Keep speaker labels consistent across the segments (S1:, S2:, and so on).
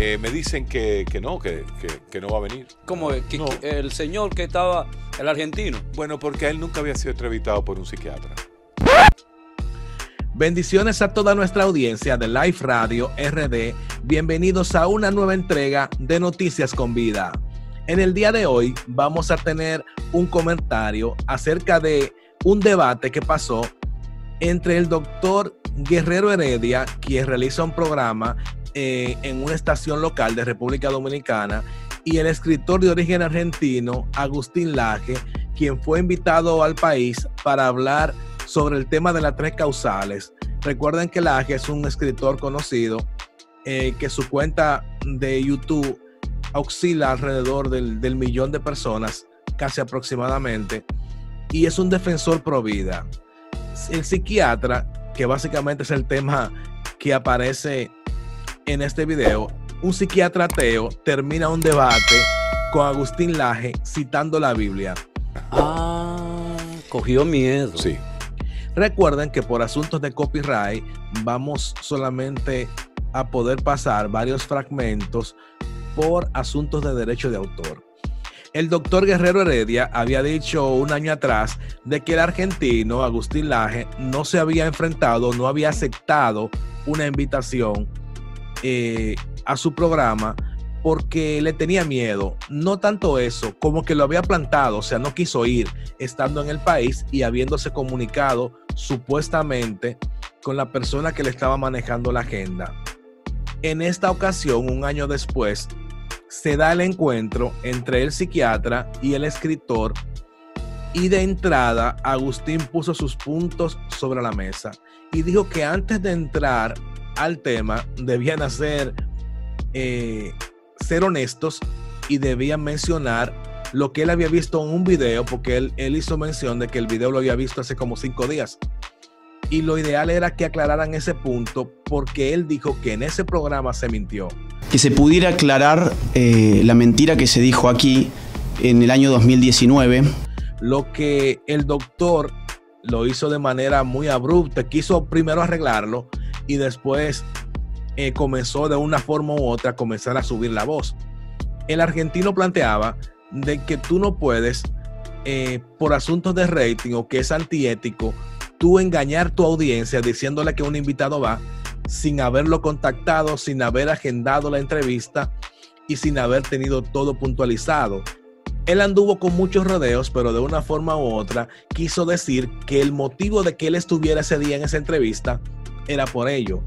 S1: Eh, me dicen que, que no, que, que- que no va a venir.
S2: Que-
S1: No.
S2: que el señor que estaba, el argentino.
S1: Bueno, porque él nunca había sido entrevistado por un psiquiatra.
S3: Bendiciones a toda nuestra audiencia de Life Radio RD. Bienvenidos a una nueva entrega de Noticias con Vida. En el día de hoy vamos a tener un comentario acerca de un debate que pasó entre el doctor Guerrero Heredia, quien realiza un programa eh, en una estación local de República Dominicana, y el escritor de origen argentino, Agustín Laje, quien fue invitado al país para hablar sobre el tema de las tres causales. Recuerden que Laje es un escritor conocido eh, que su cuenta de YouTube oscila alrededor del, del millón de personas, casi aproximadamente, y es un defensor pro vida. El psiquiatra, que básicamente es el tema que aparece en este video, un psiquiatra ateo termina un debate con Agustín Laje citando la Biblia.
S2: Ah, cogió miedo.
S1: Sí.
S3: Recuerden que por asuntos de copyright vamos solamente a poder pasar varios fragmentos por asuntos de derecho de autor. El doctor Guerrero Heredia había dicho un año atrás de que el argentino Agustín Laje no se había enfrentado, no había aceptado una invitación eh, a su programa porque le tenía miedo. No tanto eso, como que lo había plantado, o sea, no quiso ir estando en el país y habiéndose comunicado supuestamente con la persona que le estaba manejando la agenda. En esta ocasión, un año después, se da el encuentro entre el psiquiatra y el escritor y de entrada Agustín puso sus puntos sobre la mesa y dijo que antes de entrar al tema debían hacer eh, ser honestos y debían mencionar lo que él había visto en un video, porque él, él hizo mención de que el video lo había visto hace como cinco días. Y lo ideal era que aclararan ese punto porque él dijo que en ese programa se mintió.
S4: que se pudiera aclarar eh, la mentira que se dijo aquí en el año 2019.
S3: Lo que el doctor lo hizo de manera muy abrupta, quiso primero arreglarlo y después eh, comenzó de una forma u otra a comenzar a subir la voz. El argentino planteaba de que tú no puedes, eh, por asuntos de rating o que es antiético, tú engañar tu audiencia diciéndole que un invitado va sin haberlo contactado, sin haber agendado la entrevista y sin haber tenido todo puntualizado. Él anduvo con muchos rodeos, pero de una forma u otra quiso decir que el motivo de que él estuviera ese día en esa entrevista era por ello,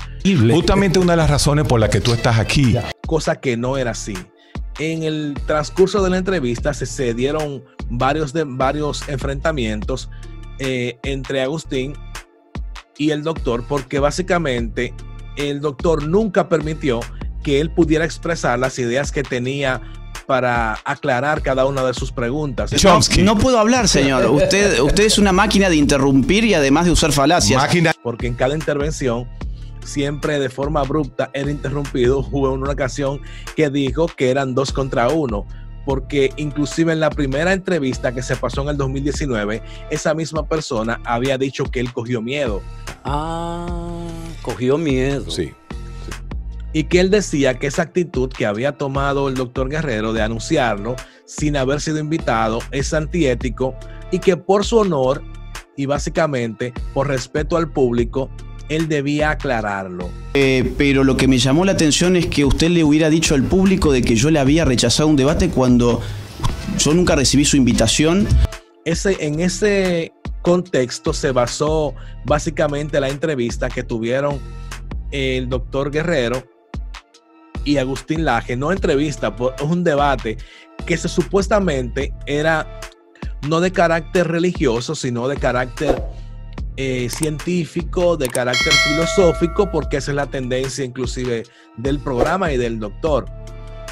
S1: Justamente una de las razones por las que tú estás aquí.
S3: cosa que no era así. En el transcurso de la entrevista se, se dieron varios, de, varios enfrentamientos eh, entre Agustín y el doctor, porque básicamente el doctor nunca permitió que él pudiera expresar las ideas que tenía para aclarar cada una de sus preguntas.
S1: Chomsky.
S4: No puedo hablar, señor. Usted, usted es una máquina de interrumpir y además de usar falacias.
S1: Máquina.
S3: porque en cada intervención siempre de forma abrupta era interrumpido. Hubo una ocasión que dijo que eran dos contra uno, porque inclusive en la primera entrevista que se pasó en el 2019, esa misma persona había dicho que él cogió miedo
S2: Ah, cogió miedo.
S1: Sí.
S3: Y que él decía que esa actitud que había tomado el doctor Guerrero de anunciarlo sin haber sido invitado es antiético y que por su honor y básicamente por respeto al público, él debía aclararlo.
S4: Eh, pero lo que me llamó la atención es que usted le hubiera dicho al público de que yo le había rechazado un debate cuando yo nunca recibí su invitación.
S3: Ese, en ese contexto se basó básicamente la entrevista que tuvieron el doctor Guerrero y Agustín Laje, no entrevista, por- un debate que se supuestamente era no de carácter religioso, sino de carácter eh, científico, de carácter filosófico, porque esa es la tendencia inclusive del programa y del doctor.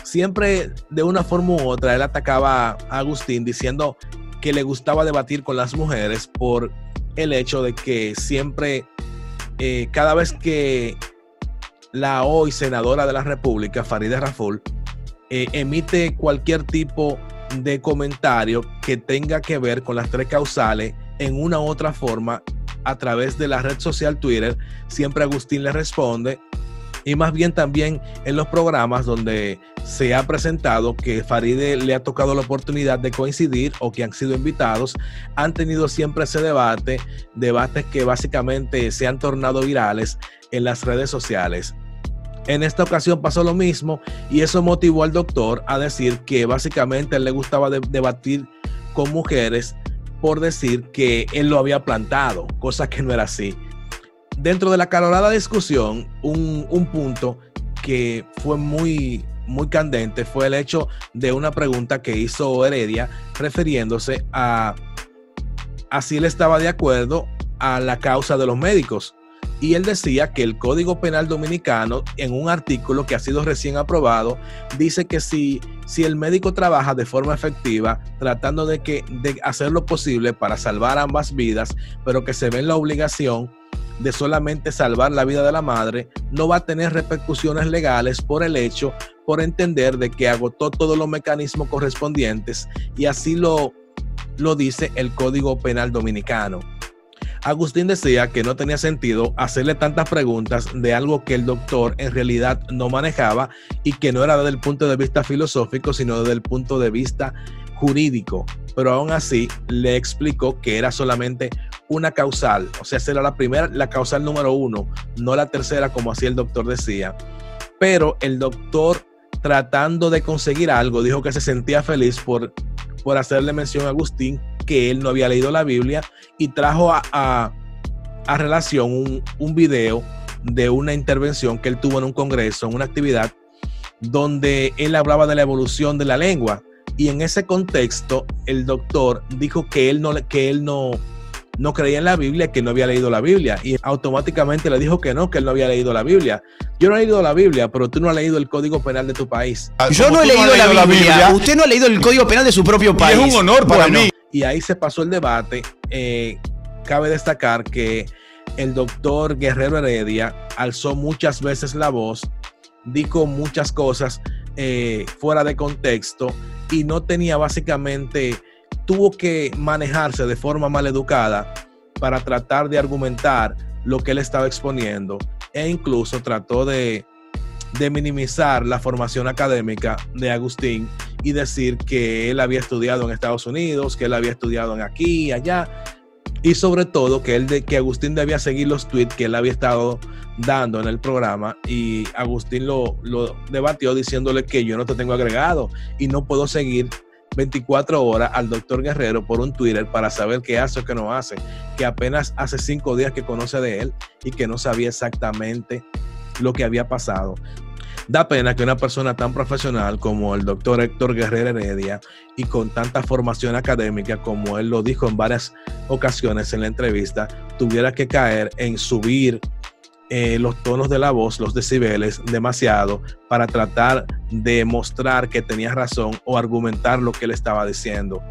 S3: Siempre de una forma u otra él atacaba a Agustín diciendo que le gustaba debatir con las mujeres por el hecho de que siempre, eh, cada vez que la hoy senadora de la República, Farida Raful, eh, emite cualquier tipo de comentario que tenga que ver con las tres causales en una u otra forma a través de la red social Twitter, siempre Agustín le responde y más bien también en los programas donde se ha presentado que Faride le ha tocado la oportunidad de coincidir o que han sido invitados, han tenido siempre ese debate, debates que básicamente se han tornado virales en las redes sociales. En esta ocasión pasó lo mismo y eso motivó al doctor a decir que básicamente él le gustaba debatir con mujeres por decir que él lo había plantado, cosa que no era así. Dentro de la calorada discusión, un, un punto que fue muy, muy candente fue el hecho de una pregunta que hizo Heredia refiriéndose a, a si él estaba de acuerdo a la causa de los médicos. Y él decía que el Código Penal Dominicano, en un artículo que ha sido recién aprobado, dice que si, si el médico trabaja de forma efectiva, tratando de, que, de hacer lo posible para salvar ambas vidas, pero que se ve en la obligación de solamente salvar la vida de la madre, no va a tener repercusiones legales por el hecho, por entender de que agotó todos los mecanismos correspondientes y así lo, lo dice el Código Penal Dominicano. Agustín decía que no tenía sentido hacerle tantas preguntas de algo que el doctor en realidad no manejaba y que no era desde el punto de vista filosófico, sino desde el punto de vista jurídico. Pero aún así le explicó que era solamente una causal, o sea, esa era la primera, la causal número uno, no la tercera como así el doctor decía. Pero el doctor tratando de conseguir algo, dijo que se sentía feliz por, por hacerle mención a Agustín que él no había leído la Biblia y trajo a, relación un, un, video de una intervención que él tuvo en un congreso, en una actividad, donde él hablaba de la evolución de la lengua. Y en ese contexto, el doctor dijo que él no, que él no, no creía en la Biblia, que no había leído la Biblia. Y automáticamente le dijo que no, que él no había leído la Biblia. Yo no he leído la Biblia, pero tú no has leído el Código Penal de tu país.
S4: Yo no he leído, la, Biblia. Usted no ha leído el Código Penal de su propio país.
S1: es un honor para mí
S3: y ahí se pasó el debate. Eh, cabe destacar que el doctor Guerrero Heredia alzó muchas veces la voz, dijo muchas cosas eh, fuera de contexto y no tenía básicamente, tuvo que manejarse de forma mal educada para tratar de argumentar lo que él estaba exponiendo e incluso trató de, de minimizar la formación académica de Agustín y decir que él había estudiado en Estados Unidos, que él había estudiado en aquí allá, y sobre todo que, él de, que Agustín debía seguir los tweets que él había estado dando en el programa y Agustín lo, lo debatió diciéndole que yo no te tengo agregado y no puedo seguir 24 horas al doctor Guerrero por un Twitter para saber qué hace o qué no hace, que apenas hace cinco días que conoce de él y que no sabía exactamente lo que había pasado. Da pena que una persona tan profesional como el doctor Héctor Guerrero Heredia y con tanta formación académica como él lo dijo en varias ocasiones en la entrevista, tuviera que caer en subir eh, los tonos de la voz, los decibeles, demasiado para tratar de mostrar que tenía razón o argumentar lo que él estaba diciendo.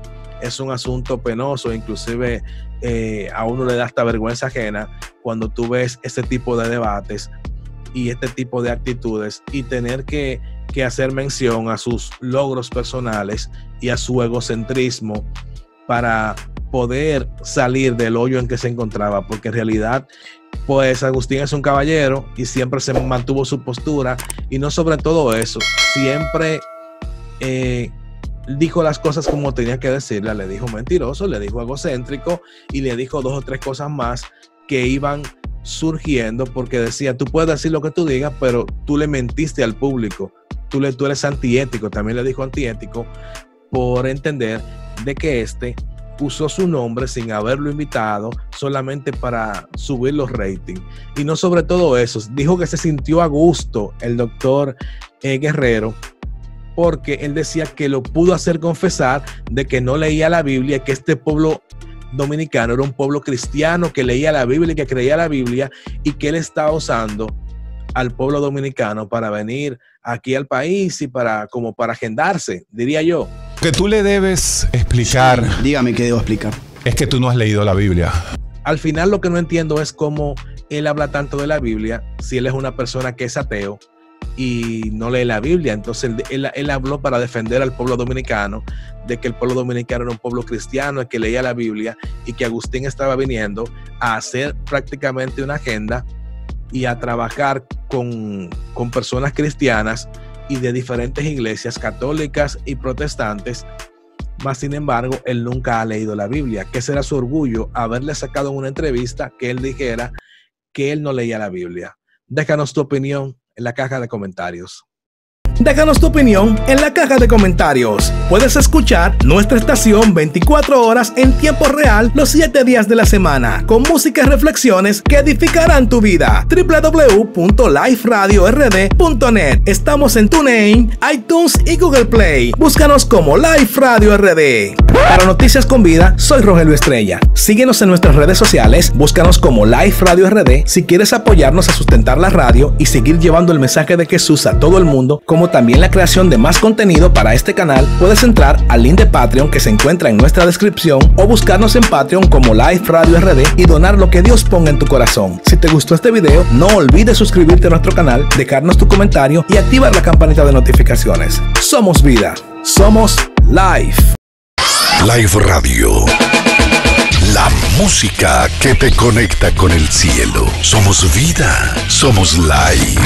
S3: Es un asunto penoso, inclusive eh, a uno le da hasta vergüenza ajena cuando tú ves ese tipo de debates y este tipo de actitudes y tener que, hacer mención a sus logros personales y a su egocentrismo para poder salir del hoyo en que se encontraba, porque en realidad, pues Agustín es un caballero y siempre se mantuvo su postura. Y no sobre todo eso, siempre eh, dijo las cosas como tenía que decirle, le dijo mentiroso, le dijo egocéntrico y le dijo dos o tres cosas más que iban surgiendo porque decía, tú puedes decir lo que tú digas, pero tú le mentiste al público, tú, le, tú eres antiético, también le dijo antiético, por entender de que este usó su nombre sin haberlo invitado solamente para subir los ratings. Y no sobre todo eso, dijo que se sintió a gusto el doctor eh, Guerrero porque él decía que lo pudo hacer confesar de que no leía la Biblia, que este pueblo dominicano era un pueblo cristiano que leía la Biblia y que creía la Biblia y que él estaba usando al pueblo dominicano para venir aquí al país y para como para agendarse, diría yo.
S1: Que tú le debes explicar.
S4: dígame qué debo explicar.
S1: Es que tú no has leído la Biblia.
S3: Al final lo que no entiendo es cómo él habla tanto de la Biblia si él es una persona que es ateo y no lee la Biblia. Entonces él, habló para defender al pueblo dominicano, de que el pueblo dominicano era un pueblo cristiano, que leía la Biblia y que Agustín estaba viniendo a hacer prácticamente una agenda y a trabajar
S5: con, con personas cristianas y de diferentes iglesias católicas y protestantes, mas sin embargo, él nunca ha leído la Biblia. ¿Qué será su orgullo haberle sacado en una entrevista que él dijera que él no leía la Biblia? Déjanos tu opinión en la caja de comentarios.
S3: Déjanos tu opinión en la caja de comentarios. Puedes escuchar nuestra estación 24 horas en tiempo real los 7 días de la semana, con música y reflexiones que edificarán tu vida. www.liferadiord.net. Estamos en TuneIn, iTunes y Google Play. Búscanos como Life Radio RD. Para Noticias con Vida, soy Rogelio Estrella. Síguenos en nuestras redes sociales, búscanos como Life Radio RD si quieres apoyarnos a sustentar la radio y seguir llevando el mensaje de Jesús a todo el mundo, como también la creación de más contenido para este canal, puedes entrar al link de Patreon que se encuentra en nuestra descripción o buscarnos en Patreon como Life Radio RD y donar lo que Dios ponga en tu corazón. Si te gustó este video, no olvides suscribirte a nuestro canal, dejarnos tu comentario y activar la campanita de notificaciones. Somos vida, somos Life.
S1: Live Radio. La música que te conecta con el cielo. Somos vida, somos live.